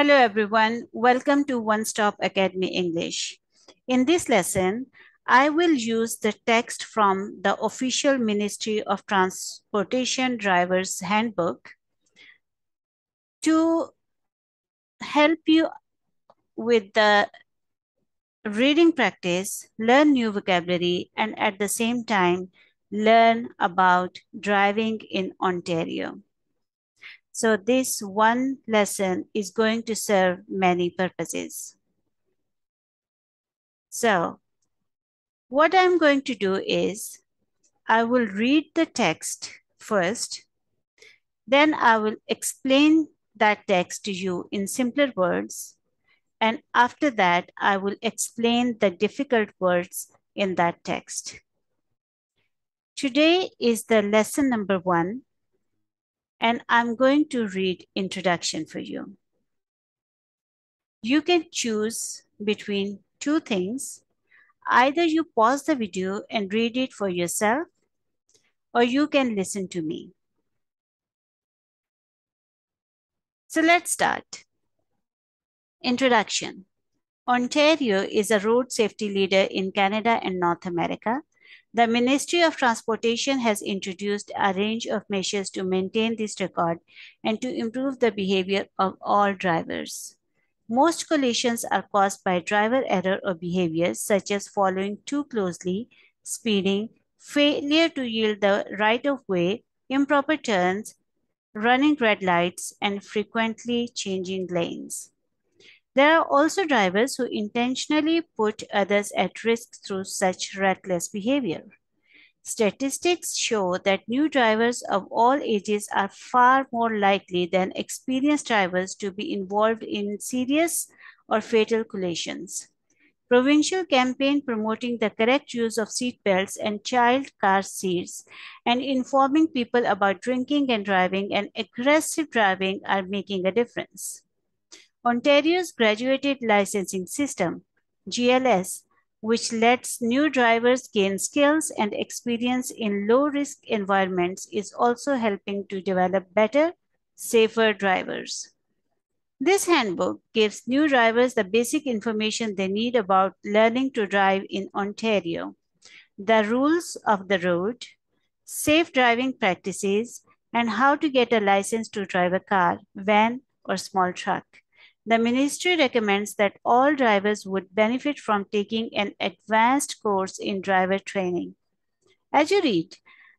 Hello everyone, welcome to One Stop Academy English. In this lesson, I will use the text from the official Ministry of Transportation Drivers Handbook to help you with the reading practice, learn new vocabulary, and at the same time, learn about driving in Ontario. So this one lesson is going to serve many purposes. So what I'm going to do is I will read the text first, then I will explain that text to you in simpler words. And after that, I will explain the difficult words in that text. Today is the lesson number one, and I'm going to read introduction for you. You can choose between two things. Either you pause the video and read it for yourself, or you can listen to me. So let's start. Introduction. Ontario is a road safety leader in Canada and North America. The Ministry of Transportation has introduced a range of measures to maintain this record and to improve the behavior of all drivers. Most collisions are caused by driver error or behaviors such as following too closely, speeding, failure to yield the right of way, improper turns, running red lights, and frequently changing lanes. There are also drivers who intentionally put others at risk through such reckless behavior. Statistics show that new drivers of all ages are far more likely than experienced drivers to be involved in serious or fatal collisions. Provincial campaign promoting the correct use of seat belts and child car seats and informing people about drinking and driving and aggressive driving are making a difference. Ontario's graduated licensing system, GLS, which lets new drivers gain skills and experience in low-risk environments is also helping to develop better, safer drivers. This handbook gives new drivers the basic information they need about learning to drive in Ontario, the rules of the road, safe driving practices, and how to get a license to drive a car, van, or small truck. The ministry recommends that all drivers would benefit from taking an advanced course in driver training. As you read,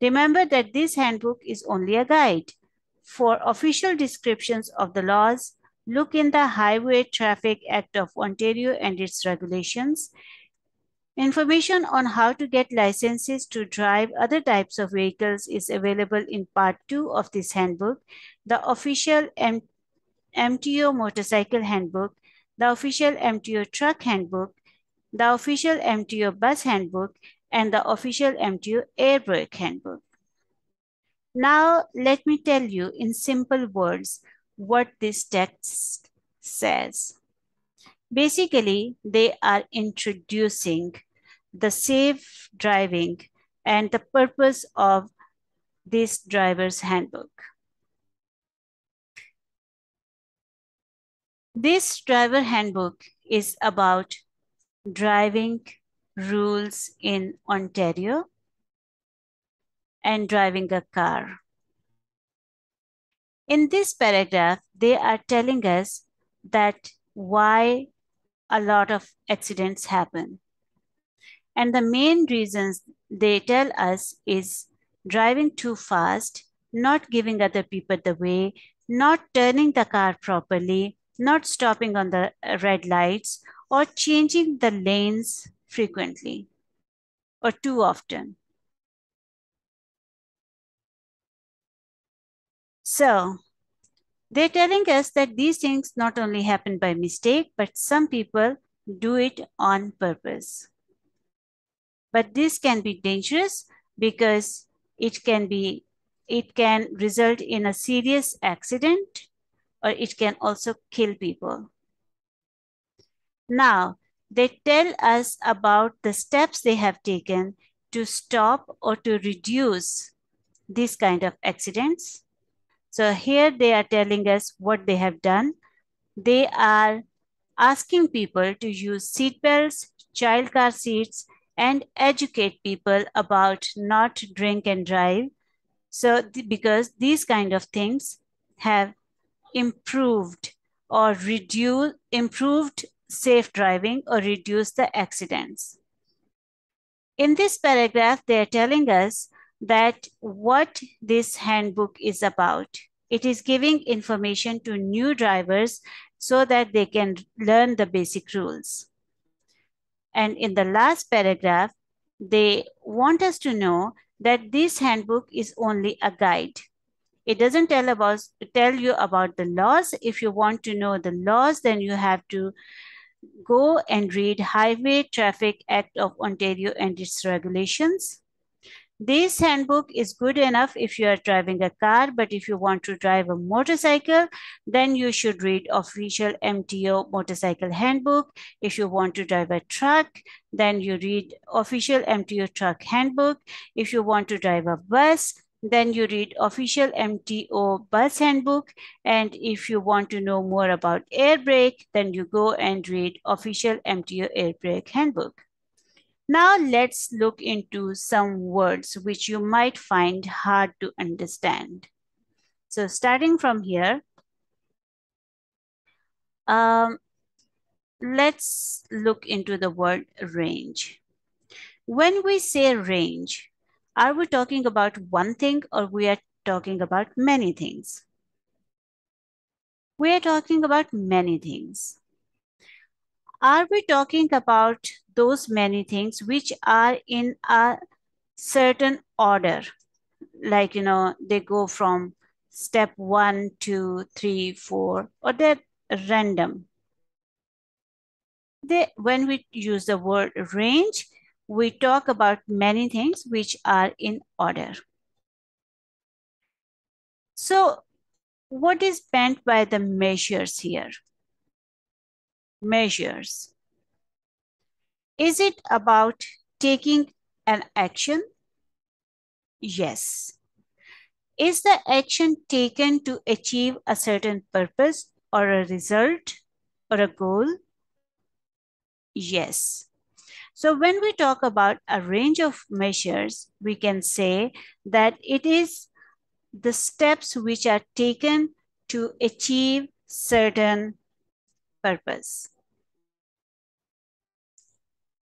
remember that this handbook is only a guide. For official descriptions of the laws, look in the Highway Traffic Act of Ontario and its regulations. Information on how to get licenses to drive other types of vehicles is available in Part 2 of this handbook, the official M MTO Motorcycle Handbook, the official MTO Truck Handbook, the official MTO Bus Handbook, and the official MTO Air Brake Handbook. Now, let me tell you in simple words what this text says. Basically, they are introducing the safe driving and the purpose of this driver's handbook. This driver handbook is about driving rules in Ontario and driving a car. In this paragraph, they are telling us that why a lot of accidents happen. And the main reasons they tell us is driving too fast, not giving other people the way, not turning the car properly, not stopping on the red lights, or changing the lanes frequently or too often. So they're telling us that these things not only happen by mistake, but some people do it on purpose. But this can be dangerous because it can be it can result in a serious accident or it can also kill people. Now, they tell us about the steps they have taken to stop or to reduce these kind of accidents. So here they are telling us what they have done they are asking people to use seatbelts, child car seats, and educate people about not drink and drive. So, th- because these kind of things have improved or reduce improved safe driving or reduce the accidents. In this paragraph, they are telling us that what this handbook is about. It is giving information to new drivers so that they can learn the basic rules. And in the last paragraph, they want us to know that this handbook is only a guide. It doesn't tell about tell you about the laws. If you want to know the laws, then you have to go and read Highway Traffic Act of Ontario and its regulations. This handbook is good enough if you are driving a car, but if you want to drive a motorcycle, then you should read official MTO motorcycle handbook. If you want to drive a truck, then you read official MTO truck handbook. If you want to drive a bus, then you read official MTO bus handbook. And if you want to know more about air brake, then you go and read official MTO air brake handbook. Now let's look into some words which you might find hard to understand. So starting from here, um, let's look into the word range. When we say range, are we talking about one thing or we are talking about many things? We are talking about many things. Are we talking about those many things which are in a certain order? Like, you know, they go from step one, two, three, four, or they're random. They, when we use the word range, we talk about many things which are in order. So what is meant by the measures here? Measures. Is it about taking an action? Yes. Is the action taken to achieve a certain purpose or a result or a goal? Yes. So when we talk about a range of measures, we can say that it is the steps which are taken to achieve certain purpose.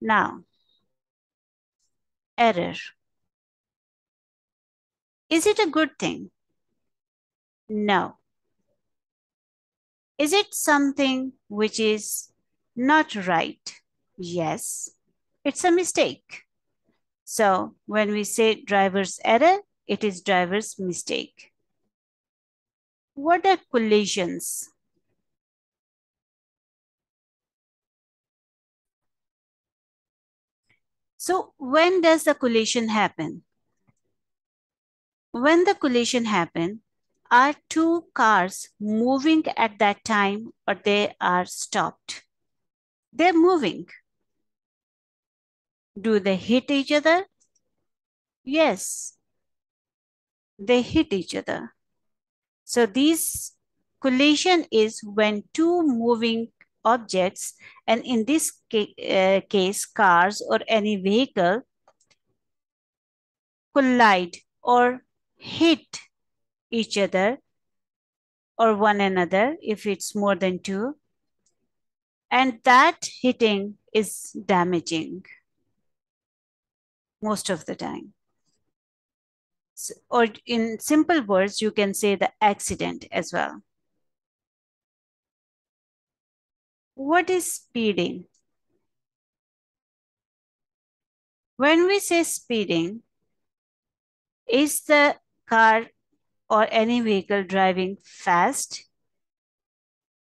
Now, error. Is it a good thing? No. Is it something which is not right? Yes, it's a mistake. So when we say driver's error, it is driver's mistake. What are collisions? So when does the collision happen? When the collision happen, are two cars moving at that time or they are stopped? They're moving. Do they hit each other? Yes, they hit each other. So this collision is when two moving objects, and in this ca uh, case, cars or any vehicle, collide or hit each other or one another if it's more than two. And that hitting is damaging most of the time. So, or in simple words, you can say the accident as well. What is speeding? When we say speeding, is the car or any vehicle driving fast?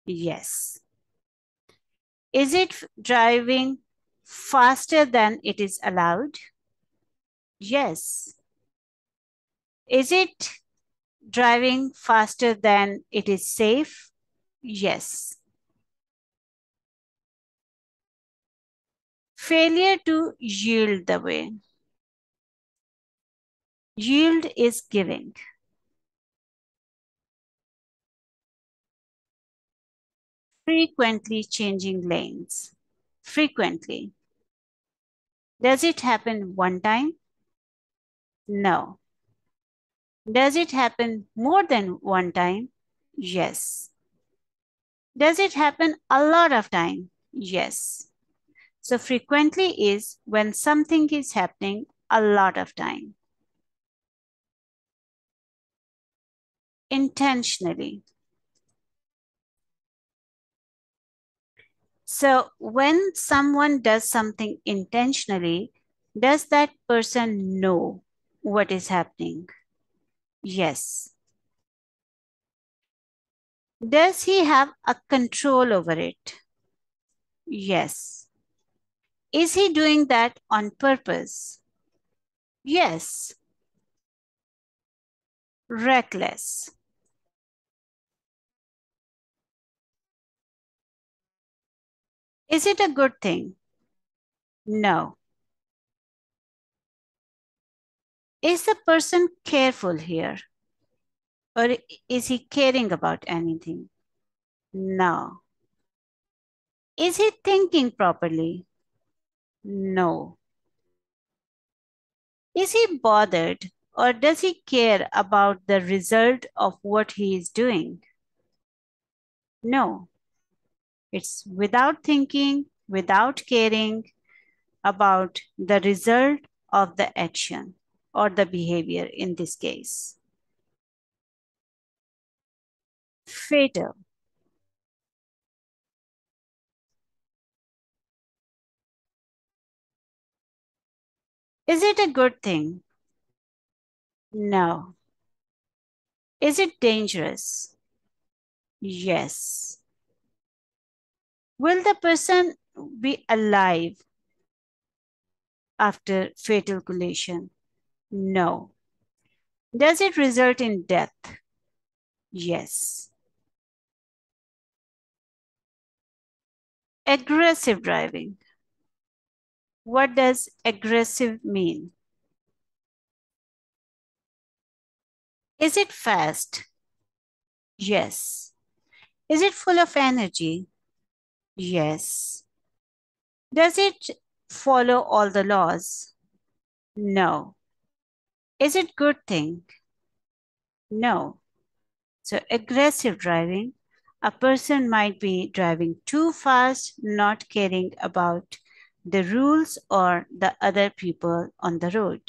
Yes. Is it driving faster than it is allowed? Yes. Is it driving faster than it is safe? Yes. Failure to yield the way. Yield is giving. Frequently changing lanes. Frequently. Does it happen one time? No. Does it happen more than one time? Yes. Does it happen a lot of time? Yes. So frequently is when something is happening a lot of time. Intentionally. So when someone does something intentionally, does that person know what is happening? Yes. Does he have a control over it? Yes. Is he doing that on purpose? Yes. Reckless. Is it a good thing? No. Is the person careful here? Or is he caring about anything? No. Is he thinking properly? No. Is he bothered or does he care about the result of what he is doing? No. It's without thinking, without caring about the result of the action or the behavior in this case. Fatal. Is it a good thing? No. Is it dangerous? Yes. Will the person be alive after fatal collision? No. Does it result in death? Yes. Aggressive driving. What does aggressive mean? Is it fast? Yes. Is it full of energy? Yes. Does it follow all the laws? No. Is it good thing? No. So aggressive driving, a person might be driving too fast, not caring about the rules or the other people on the road.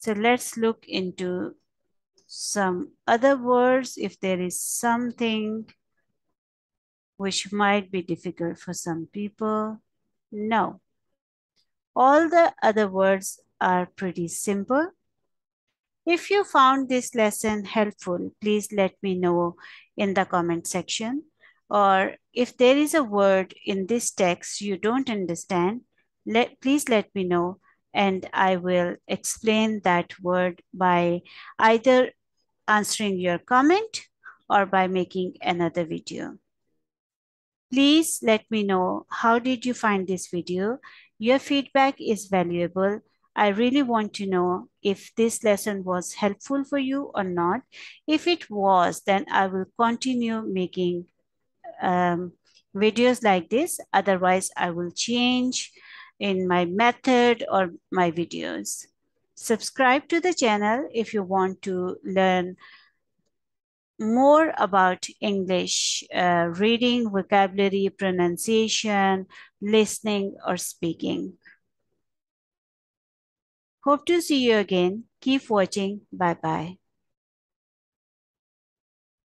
So let's look into some other words if there is something which might be difficult for some people. No. All the other words are pretty simple. If you found this lesson helpful, please let me know in the comment section. Or if there is a word in this text you don't understand, let, please let me know and I will explain that word by either answering your comment or by making another video. Please let me know how did you find this video. Your feedback is valuable. I really want to know if this lesson was helpful for you or not. If it was, then I will continue making um, videos like this. Otherwise, I will change in my method or my videos. Subscribe to the channel if you want to learn more about English uh, reading, vocabulary, pronunciation, listening, or speaking. Hope to see you again. Keep watching. Bye bye.